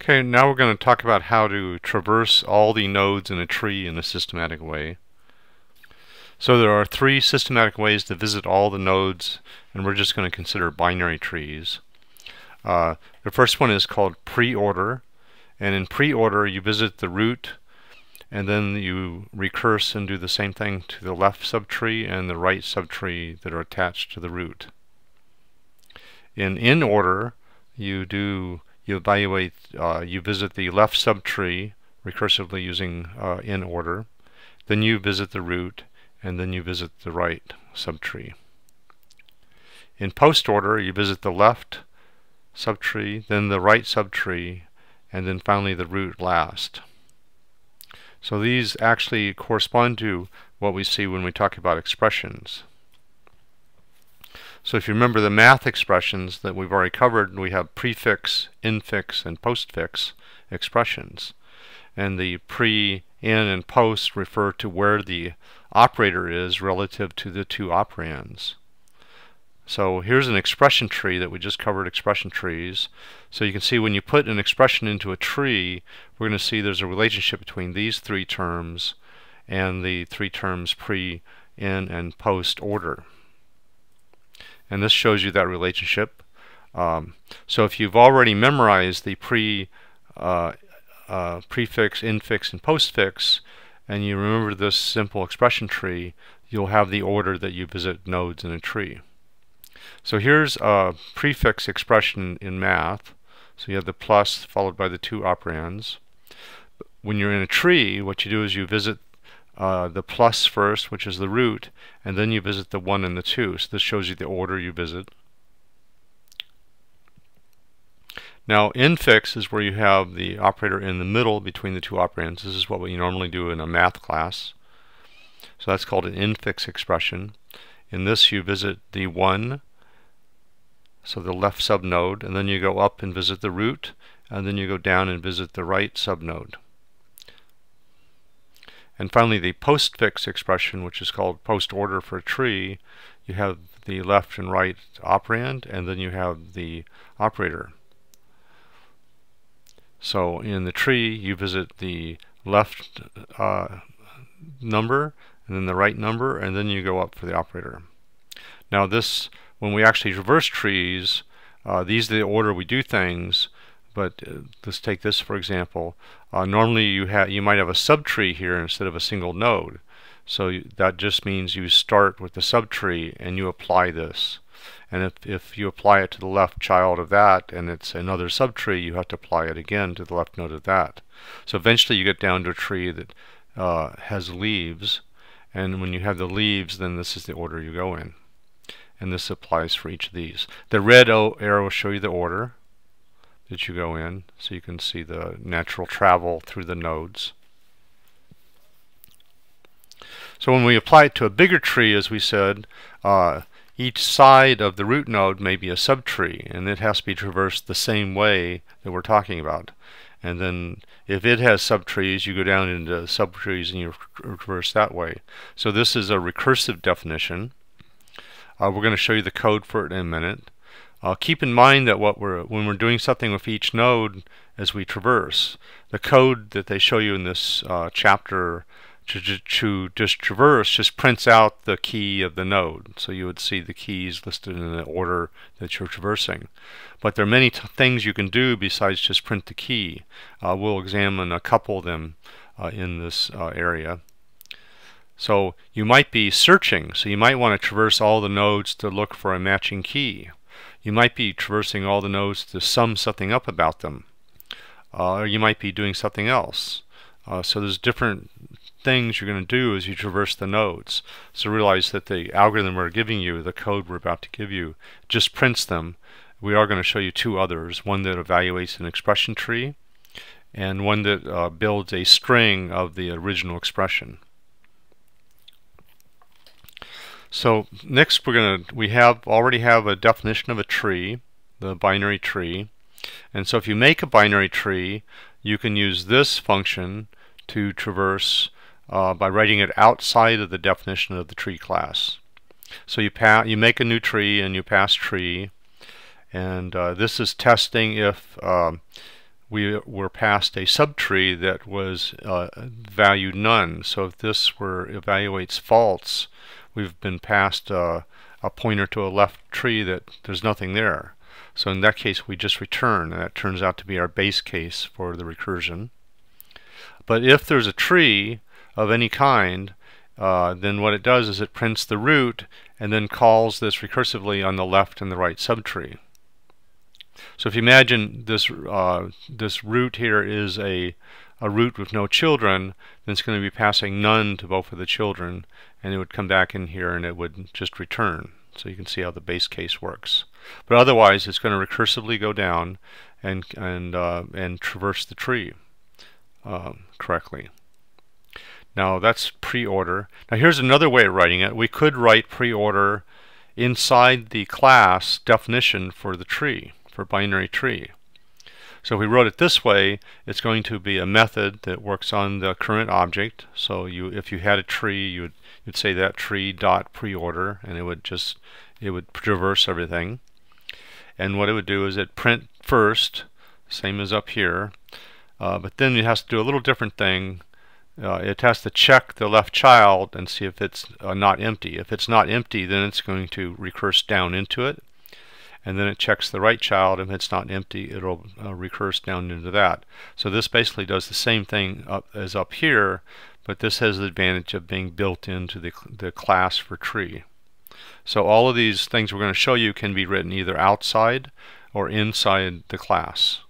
Okay, now we're going to talk about how to traverse all the nodes in a tree in a systematic way. So there are three systematic ways to visit all the nodes, and we're just going to consider binary trees. Uh, the first one is called pre-order, and in pre-order you visit the root, and then you recurse and do the same thing to the left subtree and the right subtree that are attached to the root. In in order, you do you evaluate, uh, you visit the left subtree recursively using uh, in order, then you visit the root, and then you visit the right subtree. In post order, you visit the left subtree, then the right subtree, and then finally the root last. So these actually correspond to what we see when we talk about expressions. So if you remember the math expressions that we've already covered, we have prefix, infix, and postfix expressions. And the pre, in, and post refer to where the operator is relative to the two operands. So here's an expression tree that we just covered expression trees. So you can see when you put an expression into a tree, we're going to see there's a relationship between these three terms and the three terms pre, in, and post order and this shows you that relationship. Um, so if you've already memorized the pre uh, uh, prefix, infix, and postfix, and you remember this simple expression tree, you'll have the order that you visit nodes in a tree. So here's a prefix expression in math. So you have the plus followed by the two operands. When you're in a tree, what you do is you visit uh, the plus first, which is the root, and then you visit the 1 and the 2. So this shows you the order you visit. Now infix is where you have the operator in the middle between the two operands. This is what we normally do in a math class. So that's called an infix expression. In this you visit the 1, so the left subnode, and then you go up and visit the root, and then you go down and visit the right subnode. And finally, the postfix expression, which is called post order for a tree, you have the left and right operand, and then you have the operator. So in the tree, you visit the left uh, number, and then the right number, and then you go up for the operator. Now this, when we actually traverse trees, uh, these are the order we do things, but uh, let's take this for example. Uh, normally you have you might have a subtree here instead of a single node. So you, that just means you start with the subtree and you apply this. And if, if you apply it to the left child of that and it's another subtree, you have to apply it again to the left node of that. So eventually you get down to a tree that uh, has leaves. And when you have the leaves, then this is the order you go in. And this applies for each of these. The red arrow will show you the order that you go in so you can see the natural travel through the nodes. So when we apply it to a bigger tree, as we said, uh, each side of the root node may be a subtree, and it has to be traversed the same way that we're talking about. And then if it has subtrees, you go down into subtrees and you traverse that way. So this is a recursive definition. Uh, we're going to show you the code for it in a minute. Uh, keep in mind that what we're when we're doing something with each node as we traverse, the code that they show you in this uh, chapter to, to just traverse just prints out the key of the node. So you would see the keys listed in the order that you're traversing. But there are many things you can do besides just print the key. Uh, we'll examine a couple of them uh, in this uh, area. So you might be searching, so you might want to traverse all the nodes to look for a matching key you might be traversing all the nodes to sum something up about them. Uh, or you might be doing something else. Uh, so there's different things you're going to do as you traverse the nodes. So realize that the algorithm we're giving you, the code we're about to give you, just prints them. We are going to show you two others, one that evaluates an expression tree and one that uh, builds a string of the original expression. So next we're going to, we have already have a definition of a tree, the binary tree. And so if you make a binary tree, you can use this function to traverse uh, by writing it outside of the definition of the tree class. So you, you make a new tree and you pass tree. And uh, this is testing if um, we were passed a subtree that was uh, value none. So if this were evaluates false, we've been passed uh, a pointer to a left tree that there's nothing there. So in that case, we just return, and that turns out to be our base case for the recursion. But if there's a tree of any kind, uh, then what it does is it prints the root and then calls this recursively on the left and the right subtree. So if you imagine this uh, this root here is a a root with no children, then it's going to be passing none to both of the children, and it would come back in here and it would just return. So you can see how the base case works. But otherwise, it's going to recursively go down and and uh, and traverse the tree uh, correctly. Now that's pre-order. Now here's another way of writing it. We could write pre-order inside the class definition for the tree, for binary tree. So if we wrote it this way, it's going to be a method that works on the current object. So you, if you had a tree, you would you'd say that tree dot pre-order, and it would just it would traverse everything. And what it would do is it print first, same as up here, uh, but then it has to do a little different thing. Uh, it has to check the left child and see if it's uh, not empty. If it's not empty, then it's going to recurse down into it and then it checks the right child. If it's not empty, it'll uh, recurse down into that. So this basically does the same thing up as up here, but this has the advantage of being built into the, the class for tree. So all of these things we're going to show you can be written either outside or inside the class.